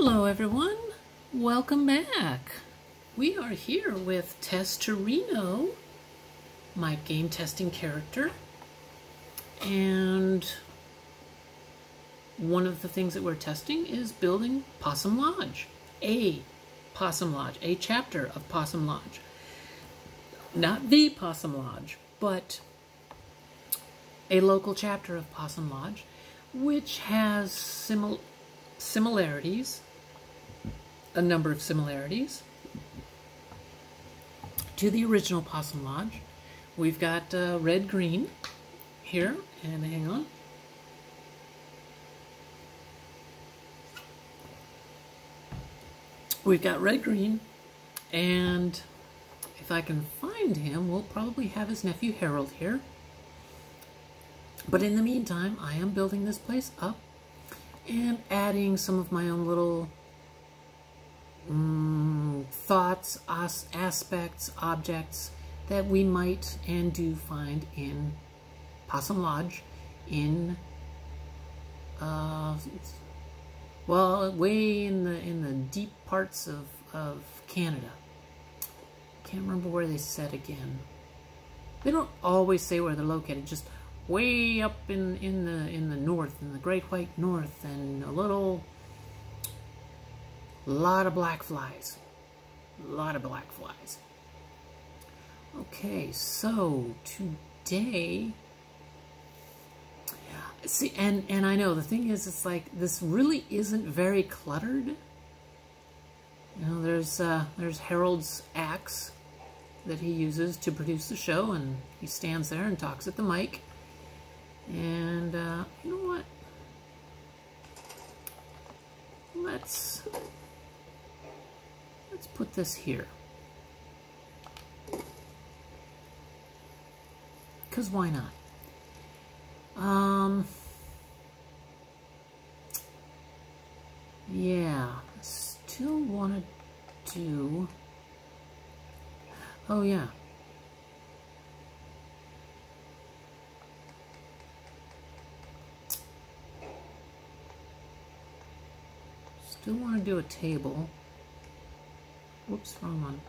Hello everyone, welcome back. We are here with Tess Torino, my game testing character. And one of the things that we're testing is building Possum Lodge. A Possum Lodge, a chapter of Possum Lodge. Not the Possum Lodge, but a local chapter of Possum Lodge, which has simil similarities, a number of similarities to the original Possum Lodge. We've got uh, red green here, and hang on. We've got red green, and if I can find him, we'll probably have his nephew Harold here. But in the meantime, I am building this place up and adding some of my own little um, thoughts, as aspects, objects that we might and do find in Possum Lodge in uh, well way in the in the deep parts of, of Canada. Can't remember where they said again. They don't always say where they're located, just way up in, in the in the north, in the Great White North, and a little lot of black flies. A lot of black flies. Okay, so today see and and I know the thing is it's like this really isn't very cluttered. You know, there's uh there's Harold's axe that he uses to produce the show and he stands there and talks at the mic. And uh, you know what? Let's let's put this here. Cause why not? Um Yeah, still want to do Oh yeah, Still want to do a table. Whoops, wrong one.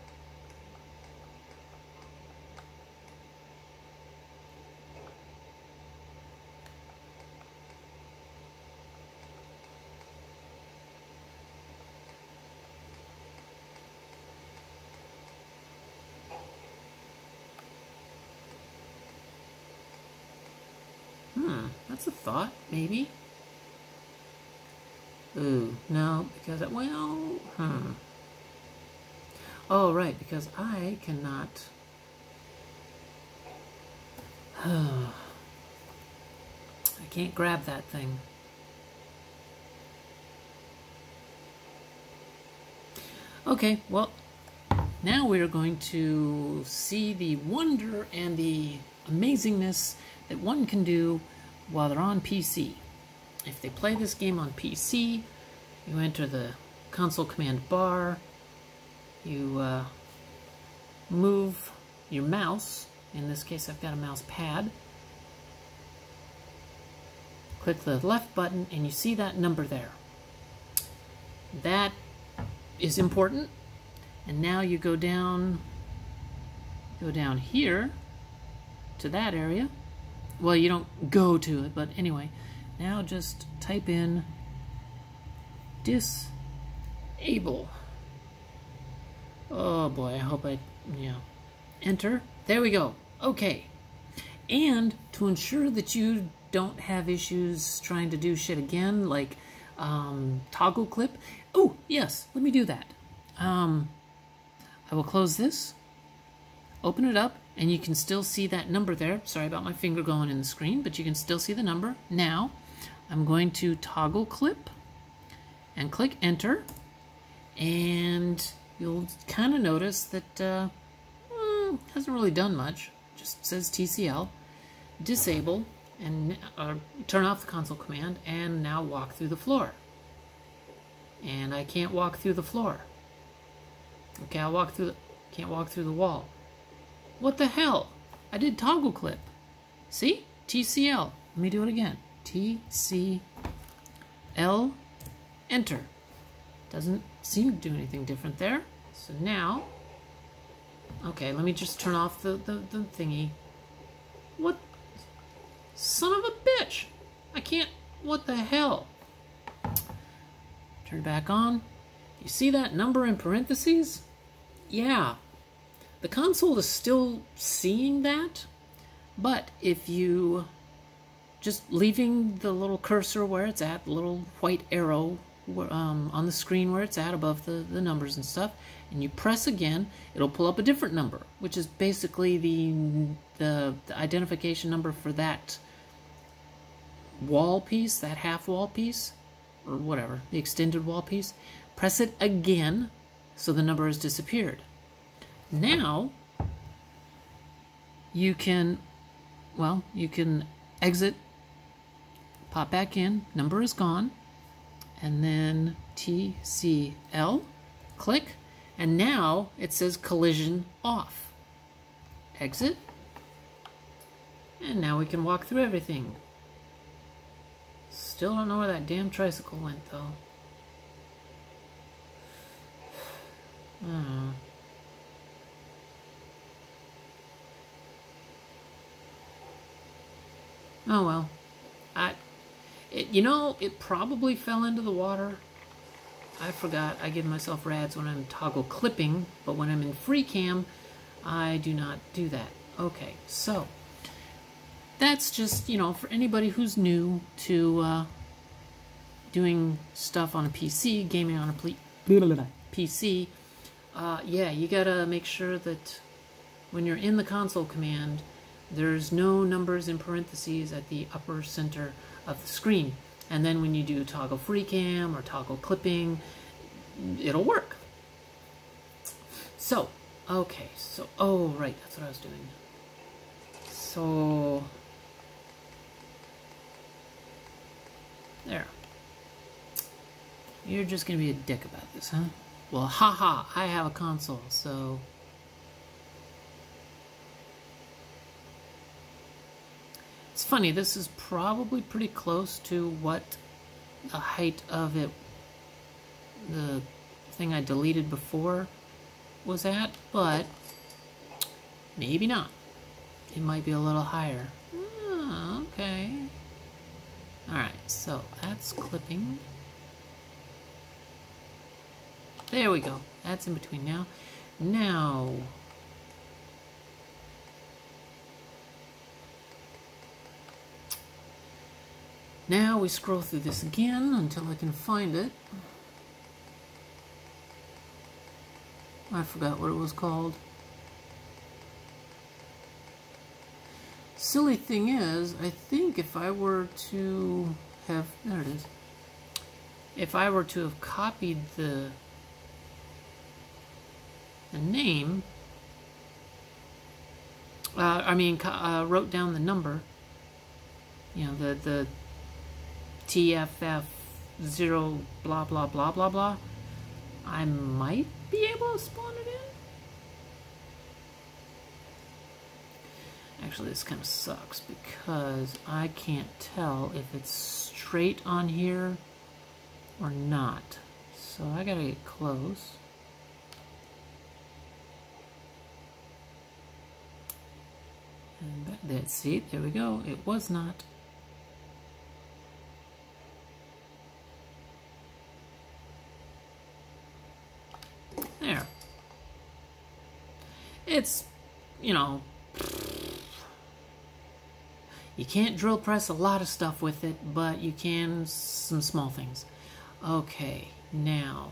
Hmm, that's a thought, maybe. Ooh, no, because, it, well, hmm. Oh, right, because I cannot... I can't grab that thing. Okay, well, now we're going to see the wonder and the amazingness that one can do while they're on PC. If they play this game on PC, you enter the console command bar, you uh, move your mouse, in this case I've got a mouse pad, click the left button and you see that number there. That is important. And now you go down, go down here to that area. Well, you don't go to it, but anyway, now just type in disable. Oh boy, I hope I, yeah. Enter. There we go. Okay. And to ensure that you don't have issues trying to do shit again, like um, toggle clip. Oh, yes, let me do that. Um, I will close this, open it up, and you can still see that number there. Sorry about my finger going in the screen, but you can still see the number. Now, I'm going to toggle clip and click enter and you'll kind of notice that uh, hmm, hasn't really done much. Just says TCL disable and uh, turn off the console command and now walk through the floor. And I can't walk through the floor. Okay I'll walk through the can't walk through the wall. What the hell? I did toggle clip. See? TCL let me do it again. TCL, enter. Doesn't seem to do anything different there. So now, okay, let me just turn off the, the, the thingy. What? Son of a bitch! I can't, what the hell? Turn back on. You see that number in parentheses? Yeah. The console is still seeing that, but if you just leaving the little cursor where it's at, the little white arrow um, on the screen where it's at above the, the numbers and stuff, and you press again, it'll pull up a different number, which is basically the, the, the identification number for that wall piece, that half wall piece, or whatever, the extended wall piece. Press it again so the number has disappeared. Now, you can, well, you can exit, pop back in, number is gone, and then TCL, click, and now it says collision off. Exit, and now we can walk through everything. Still don't know where that damn tricycle went, though. Hmm. Oh well. I, it, you know, it probably fell into the water. I forgot. I give myself rads when I'm toggle clipping, but when I'm in free cam, I do not do that. Okay, so that's just, you know, for anybody who's new to uh, doing stuff on a PC, gaming on a PC, uh, yeah, you gotta make sure that when you're in the console command, there's no numbers in parentheses at the upper center of the screen. And then when you do toggle free cam or toggle clipping, it'll work. So, okay, so, oh, right, that's what I was doing. So, there. You're just gonna be a dick about this, huh? Well, haha, I have a console, so It's funny, this is probably pretty close to what the height of it, the thing I deleted before was at, but maybe not. It might be a little higher. Oh, okay. Alright, so that's clipping. There we go. That's in between now. Now, Now we scroll through this again until I can find it. I forgot what it was called. Silly thing is, I think if I were to have, there it is. If I were to have copied the, the name, uh, I mean, uh, wrote down the number, you know, the, the TFF zero blah blah blah blah blah, I might be able to spawn it in. Actually, this kind of sucks because I can't tell if it's straight on here or not. So I gotta get close. And that, see, there we go. It was not. It's, you know, you can't drill press a lot of stuff with it, but you can some small things. Okay, now,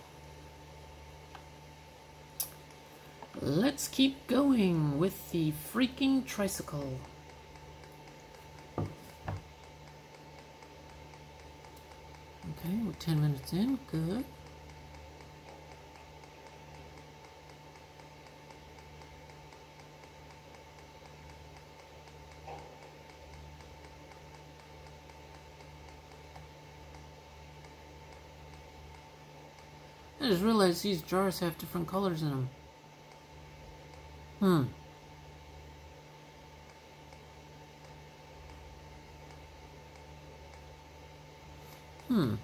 let's keep going with the freaking tricycle. Okay, we're 10 minutes in, good. I just realized these jars have different colors in them. Hmm. Hmm.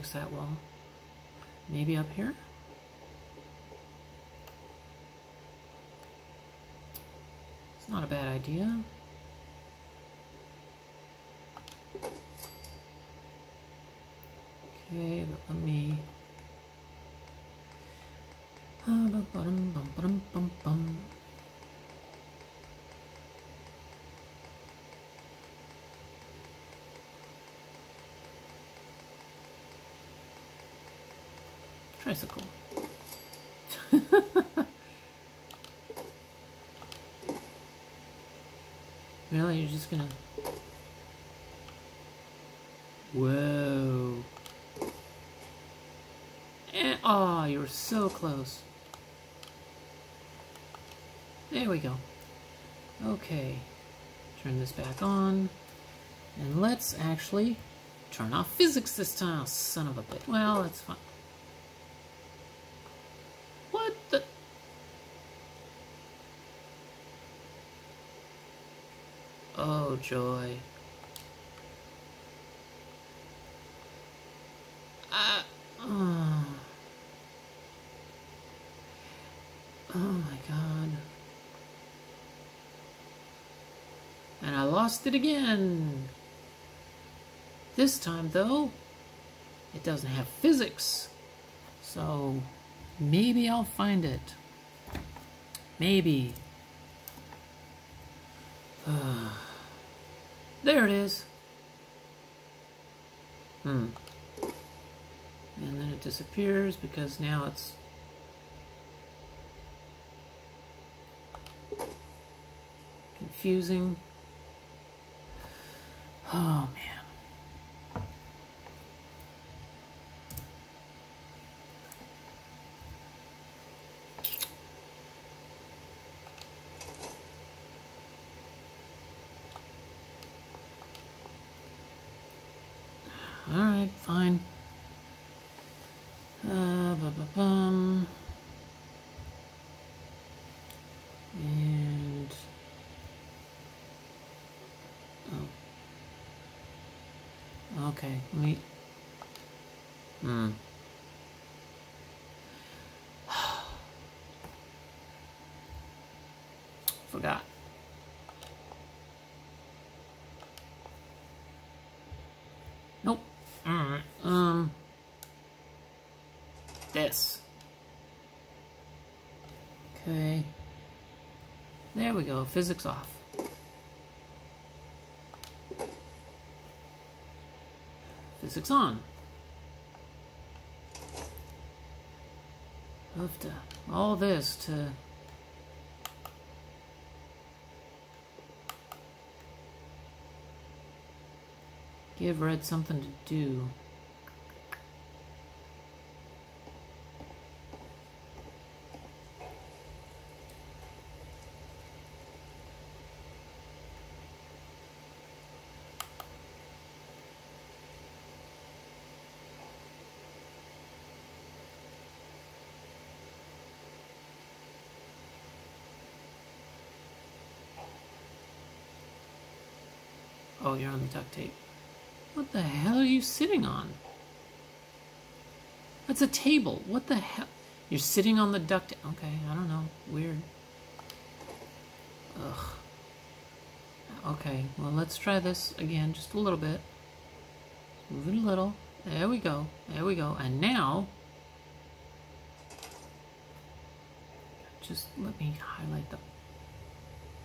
Fix that wall. Maybe up here? It's not a bad idea. Okay, but let me... Tricycle. really? You're just gonna... Whoa. Eh, and, oh, you were so close. There we go. Okay. Turn this back on. And let's actually turn off physics this time. Son of a bit. Well, that's fine. What the? Oh, joy. Uh, oh. oh my god. And I lost it again. This time, though, it doesn't have physics. So maybe I'll find it. Maybe. there it is. Hmm. And then it disappears because now it's confusing. Oh, man. All right, fine. Uh, bu -bu bum. And oh, okay. Let me. Hmm. Forgot. Nope. Alright. Um. This. Okay. There we go. Physics off. Physics on. After uh, all this to give Red something to do. On the duct tape. What the hell are you sitting on? That's a table. What the hell? You're sitting on the duct. Tape. Okay, I don't know. Weird. Ugh. Okay, well, let's try this again just a little bit. Move it a little. There we go. There we go. And now, just let me highlight the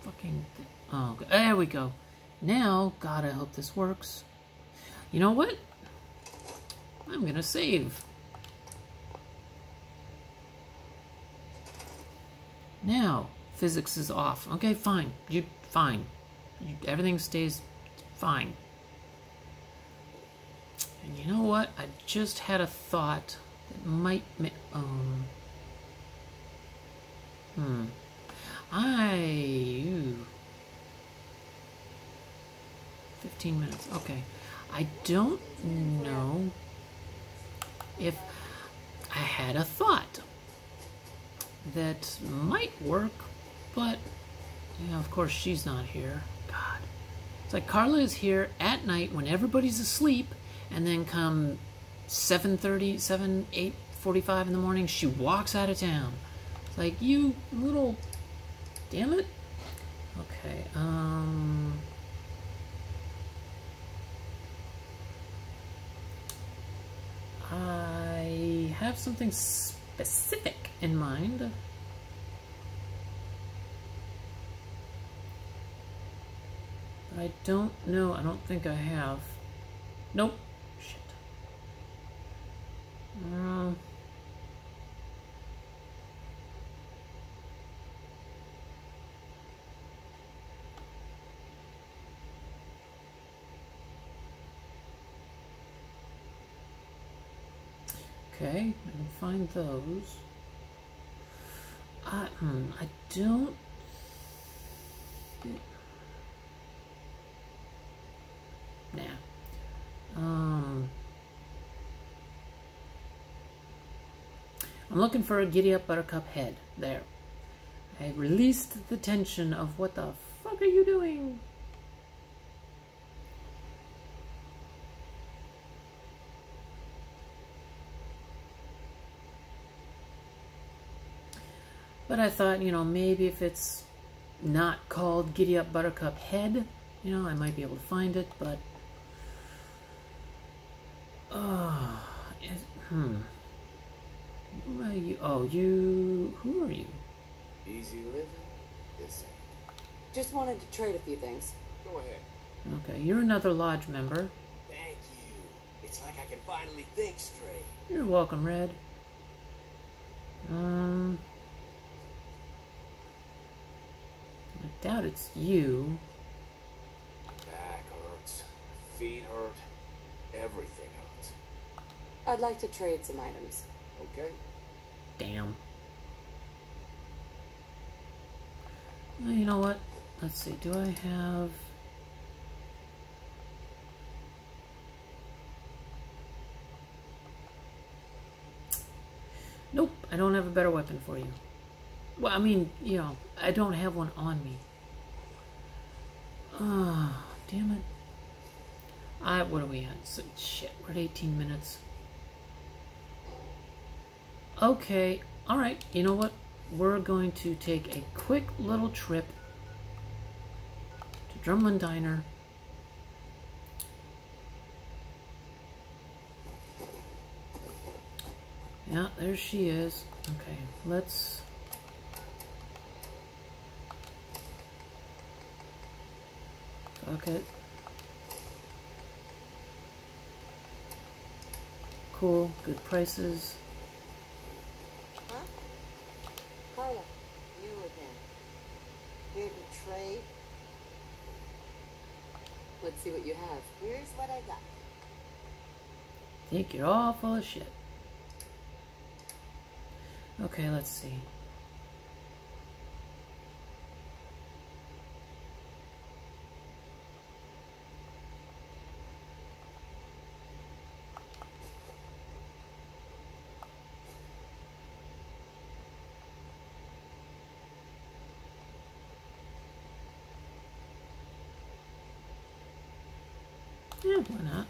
fucking. Thing. Oh, there we go. Now, God, I hope this works. You know what? I'm gonna save. Now, physics is off. Okay, fine. You fine. You, everything stays fine. And you know what? I just had a thought that might um hmm. I 15 minutes. Okay. I don't know if I had a thought that might work, but yeah, of course she's not here. God. It's like Carla is here at night when everybody's asleep, and then come 7.30, 7, 8.45 in the morning, she walks out of town. It's like, you little... Damn it. Okay, um... I have something specific in mind. But I don't know. I don't think I have. Nope. Shit. Uh, Okay, find those. I, hmm, I don't... Nah. Um... I'm looking for a Giddy Up Buttercup head. There. I released the tension of what the fuck are you doing? But I thought, you know, maybe if it's not called Giddy Up Buttercup Head, you know, I might be able to find it, but... Oh, is, hmm. Who are you? Oh, you... Who are you? Easy living? This Just wanted to trade a few things. Go ahead. Okay, you're another lodge member. Thank you. It's like I can finally think straight. You're welcome, Red. Um... I doubt it's you. Back hurts. Feet hurt. Everything hurts. I'd like to trade some items. Okay? Damn. Well, you know what? Let's see. Do I have... Nope, I don't have a better weapon for you. Well, I mean, you know, I don't have one on me. Oh, damn it. I, what are we at? So, shit, we're at 18 minutes. Okay, alright, you know what? We're going to take a quick little trip to Drumlin Diner. Yeah, there she is. Okay, let's... Fuck it. Cool, good prices. Huh? Carla, you again. Here to trade? Let's see what you have. Here's what I got. think you're all full of shit. Okay, let's see. Yeah, why not?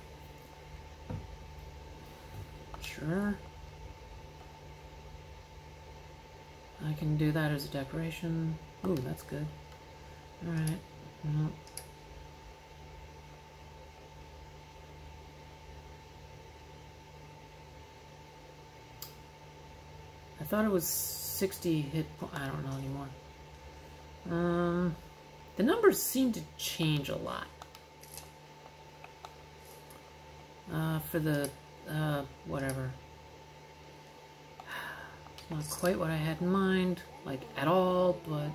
Sure. I can do that as a decoration. Ooh, that's good. Alright. Well. I thought it was 60 hit I don't know anymore. Um, the numbers seem to change a lot. Uh, for the, uh, whatever. Not quite what I had in mind, like, at all, but,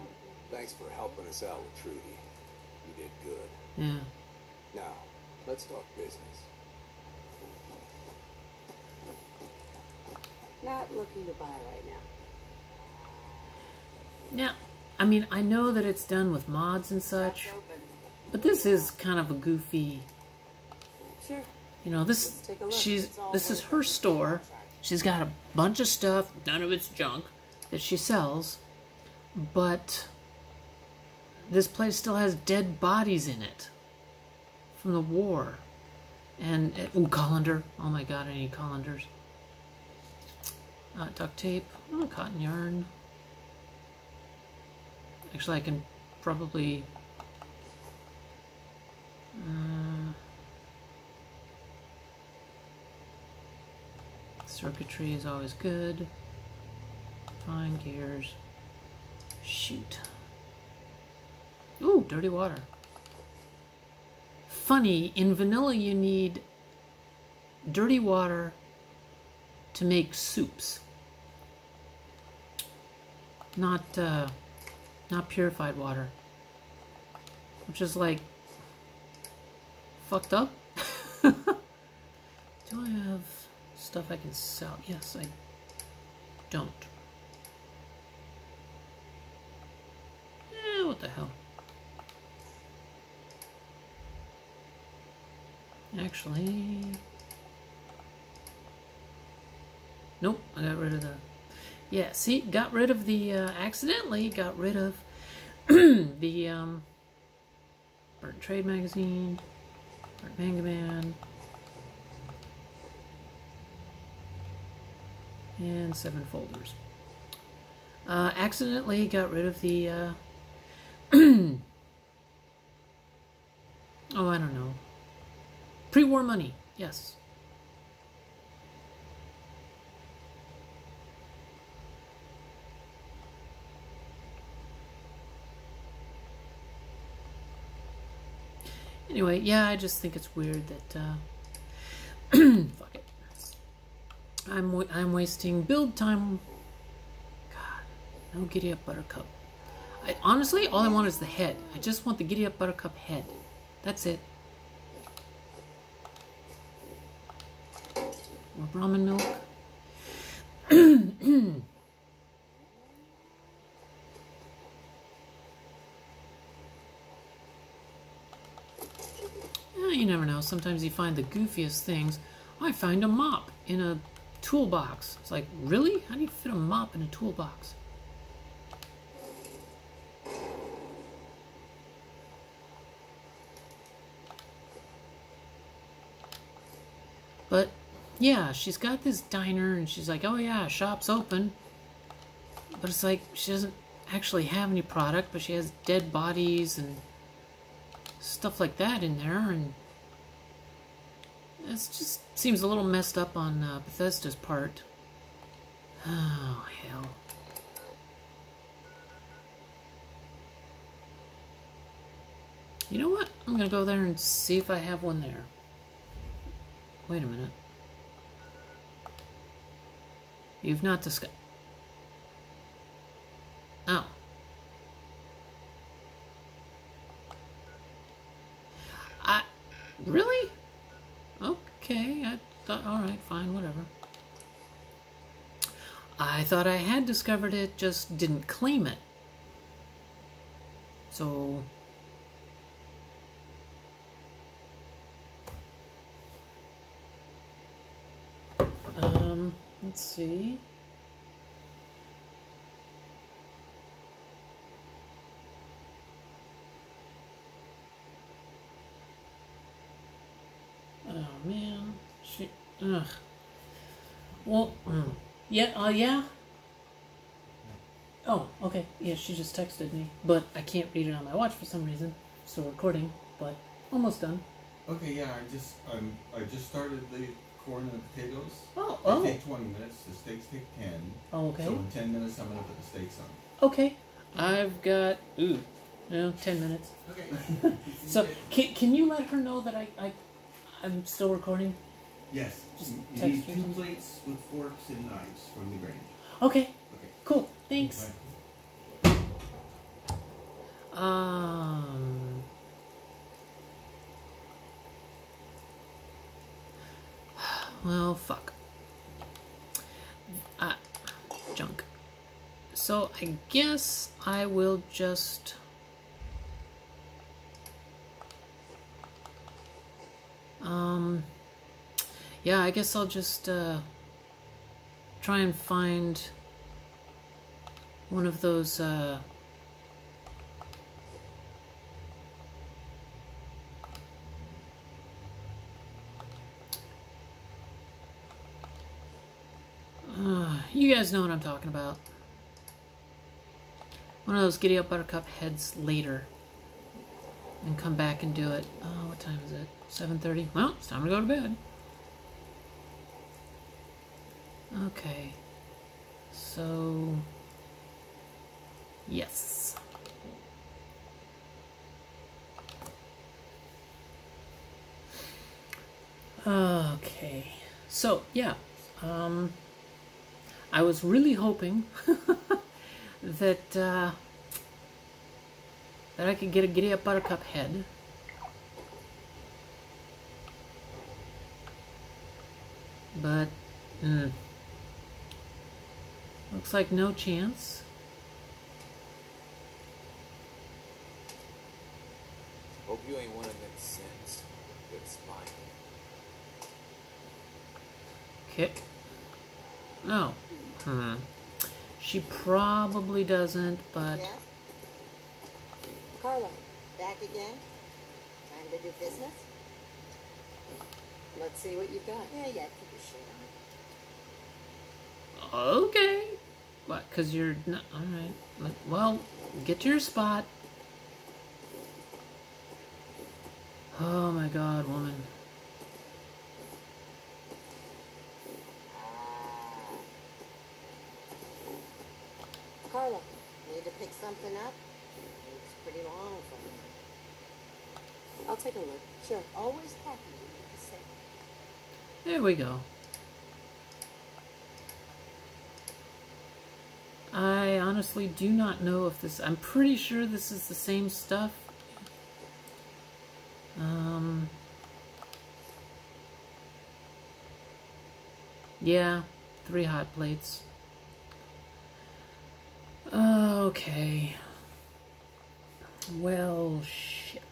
Thanks for helping us out with Trudy. You did good. yeah. Now, let's talk business. Not looking to buy right now. Now, I mean, I know that it's done with mods and such, but this is kind of a goofy, Sure. You know, this, Let's take a look. she's, this is her store. She's got a bunch of stuff, none of it's junk, that she sells, but this place still has dead bodies in it from the war. And, ooh, colander. Oh my god, I need colanders. Uh, duct tape. Oh, cotton yarn. Actually, I can probably... Uh, circuitry is always good. Fine gears. Shoot. Ooh, dirty water. Funny, in vanilla you need dirty water to make soups. Not, uh, not purified water. Which is like fucked up. Do I have stuff I can sell? Yes, I don't. Eh, what the hell? Actually... Nope, I got rid of the... Yeah, see, got rid of the... Uh, accidentally got rid of the... Um, Burnt Trade Magazine, Burnt Manga Man, and seven folders. Uh, accidentally got rid of the... Uh, oh, I don't know. Pre-war money, yes. Anyway, yeah, I just think it's weird that, uh. I'm, I'm wasting build time. God, no giddy up buttercup. I, honestly, all I want is the head. I just want the giddy up buttercup head. That's it. More Brahmin milk. Eh, you never know. Sometimes you find the goofiest things. I find a mop in a toolbox. It's like, really? How do you fit a mop in a toolbox? But yeah, she's got this diner and she's like, oh yeah, shop's open. But it's like she doesn't actually have any product, but she has dead bodies and stuff like that in there, and it just seems a little messed up on uh, Bethesda's part. Oh, hell. You know what? I'm gonna go there and see if I have one there. Wait a minute. You've not discussed... Oh. I... Really? Thought... Alright, fine, whatever. I thought I had discovered it, just didn't claim it. So... Um, let's see. Oh man, she. Ugh. Well, mm. yeah, uh, yeah. Oh, okay. Yeah, she just texted me, but I can't read it on my watch for some reason. Still recording, but almost done. Okay, yeah, I just um, I just started the corn and potatoes. Oh, They oh, take 20 minutes. The steaks take 10. oh, okay, So in 10 minutes, I'm gonna put the steaks on. okay. I've got ooh, no, ten minutes. Okay. So can can you let her know that I I I'm still recording? Yes, Just you need two plates with forks and knives from the Grange. Okay, Okay. cool. Thanks. Bye. Um. Well, fuck. Uh, junk. So I guess I will just. Um yeah, I guess I'll just uh, try and find one of those uh, uh, you guys know what I'm talking about. One of those Giddy Up Buttercup heads later. And come back and do it. Oh, what time is it? 7.30? Well, it's time to go to bed. Okay. So... Yes. Okay. So, yeah. Um, I was really hoping that uh, that I could get a Giddy Up Buttercup head. But, mm, looks like no chance. Hope you ain't one of them synths with spine. Okay. No. Hmm. She probably doesn't, but Yeah? Carla, back again? Time to do business? Let's see what you've got. Yeah, yeah, keep your shit on. okay. What? Because you're not. All right. Well, get to your spot. Oh my God, woman. Carla, need to pick something up? It's pretty long for me. I'll take a look. Sure, always happy to do the. There we go. I honestly do not know if this. I'm pretty sure this is the same stuff. Um. Yeah, three hot plates. Okay. Well, shit.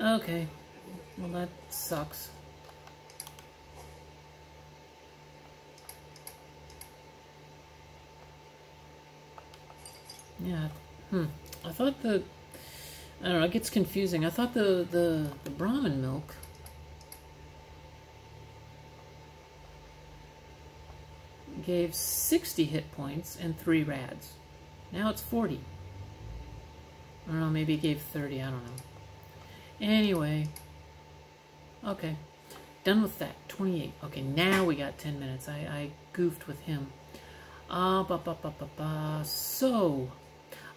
Okay. Well, that sucks. Yeah. Hmm. I thought the. I don't know. It gets confusing. I thought the the the Brahmin milk. Gave 60 hit points and 3 rads. Now it's 40. I don't know, maybe it gave 30, I don't know. Anyway. Okay. Done with that. 28. Okay, now we got 10 minutes. I, I goofed with him. Uh, ba, ba, ba, ba, ba. So,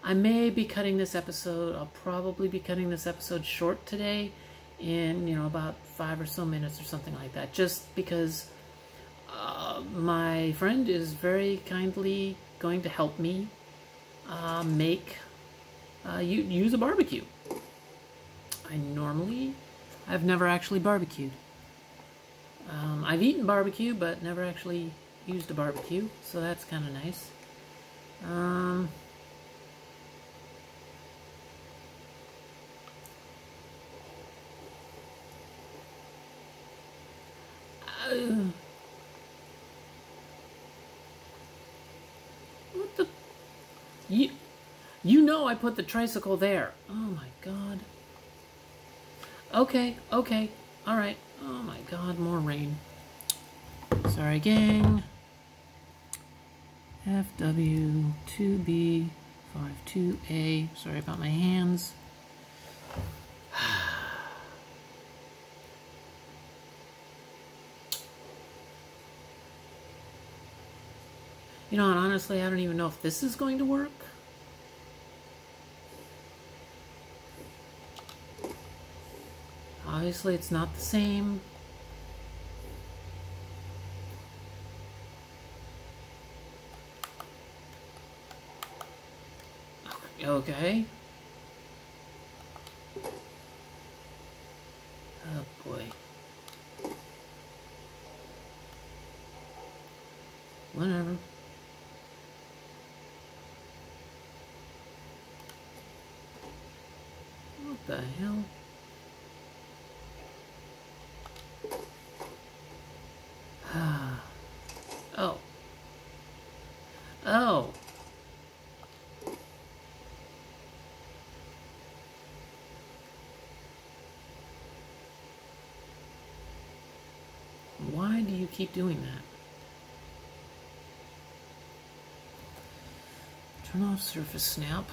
I may be cutting this episode. I'll probably be cutting this episode short today in, you know, about five or so minutes or something like that. Just because uh, my friend is very kindly going to help me uh, make, uh, use a barbecue. I normally, I've never actually barbecued. Um, I've eaten barbecue, but never actually used a barbecue, so that's kind of nice. Um, uh, what the? You, you know I put the tricycle there. Oh my god. Okay, okay, alright. Oh my god, more rain. Sorry, gang. FW2B52A. Sorry about my hands. You know, and honestly, I don't even know if this is going to work. Obviously, it's not the same. Okay. oh. Oh. Why do you keep doing that? Turn off surface snap.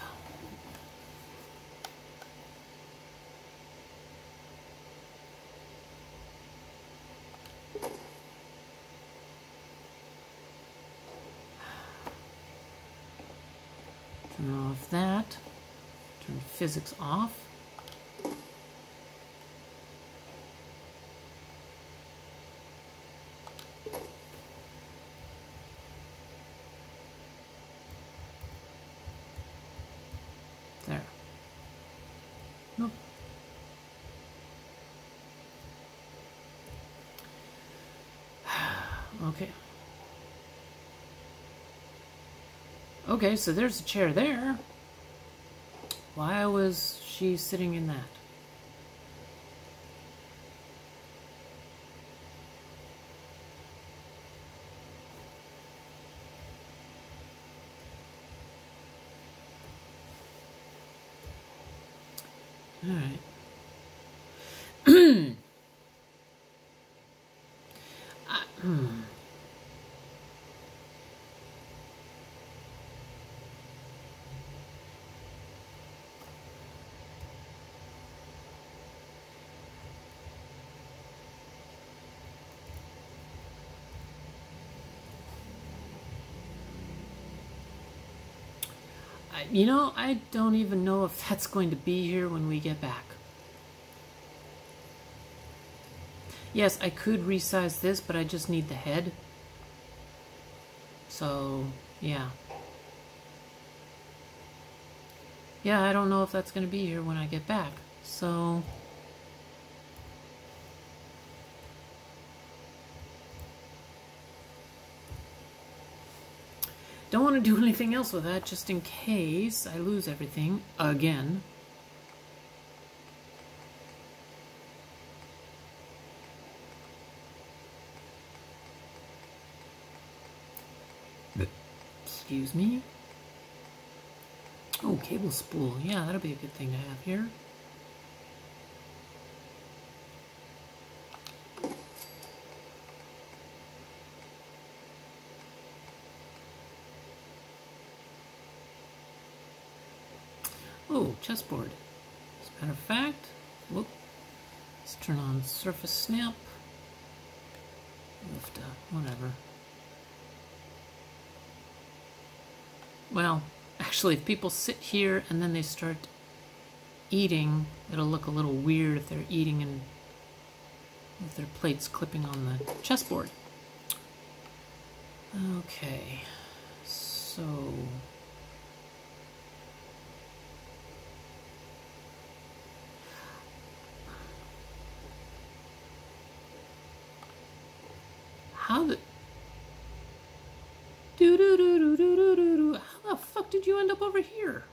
Physics off. There. Nope. okay. Okay, so there's a chair there. Why was she sitting in that? All right. I- hmm. I- You know, I don't even know if that's going to be here when we get back. Yes, I could resize this, but I just need the head. So, yeah. Yeah, I don't know if that's going to be here when I get back. So... To do anything else with that, just in case I lose everything again. Excuse me. Oh, cable spool. Yeah, that'll be a good thing to have here. Oh, chessboard. As a matter of fact, whoop. Let's turn on surface snap. Lift up, whatever. Well, actually, if people sit here and then they start eating, it'll look a little weird if they're eating and with their plates clipping on the chessboard. Okay, so How the... Do do do do do do do. How the fuck did you end up over here?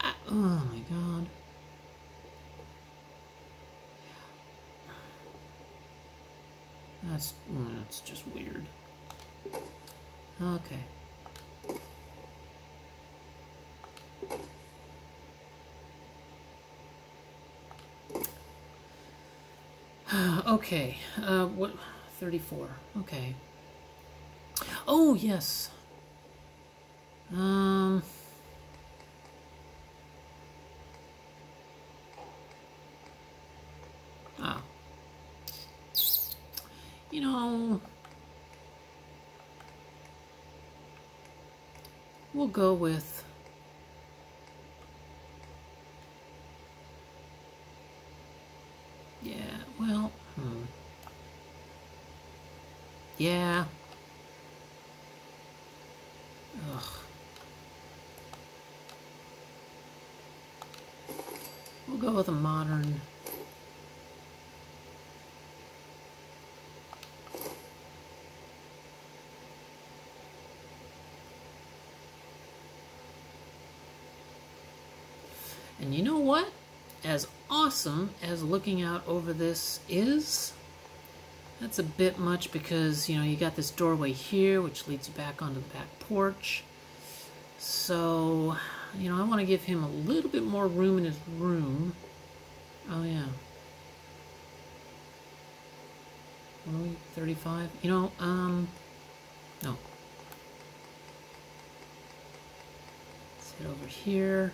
I, oh my god. That's oh, that's just weird. Okay. Okay. Uh, what? Thirty-four. Okay. Oh yes. Um. Ah. You know. We'll go with. Yeah, well, hmm. Yeah. Ugh. We'll go with a modern. And you know what? As awesome as looking out over this is, that's a bit much because, you know, you got this doorway here, which leads you back onto the back porch. So, you know, I want to give him a little bit more room in his room. Oh yeah. What are we? Thirty-five. You know, um, no. Let's head over here.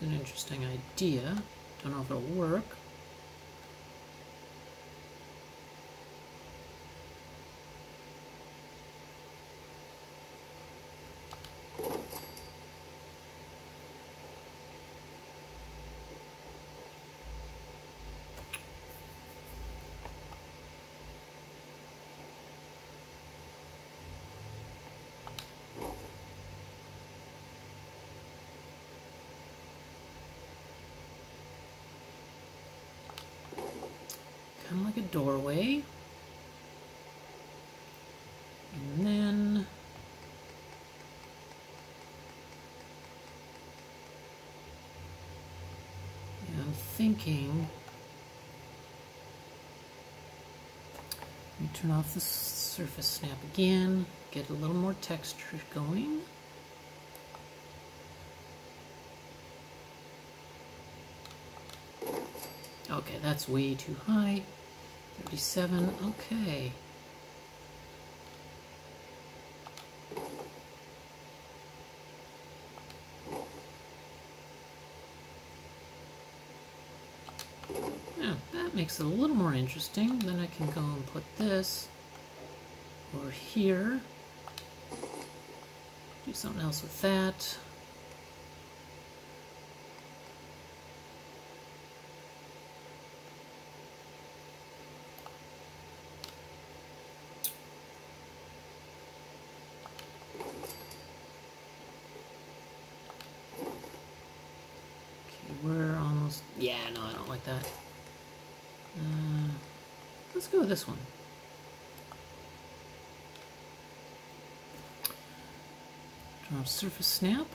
This is an interesting idea. Don't know if it'll work. Kind of like a doorway. And then yeah, I'm thinking let me turn off the surface snap again, get a little more texture going. Okay, that's way too high. 37, okay. Yeah, that makes it a little more interesting. Then I can go and put this over here. Do something else with that. Okay, we're almost. Yeah, no, I don't like that. Uh, let's go with this one. Off surface snap.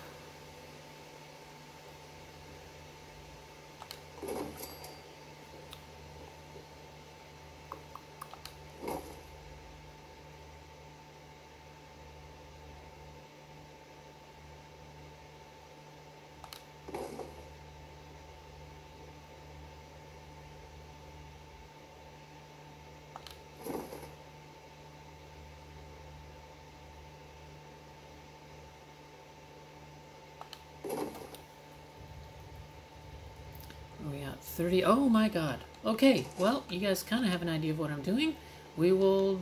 We got 30. Oh my god. Okay, well, you guys kind of have an idea of what I'm doing. We will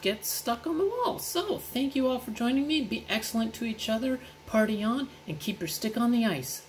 get stuck on the wall. So, thank you all for joining me. Be excellent to each other, party on, and keep your stick on the ice.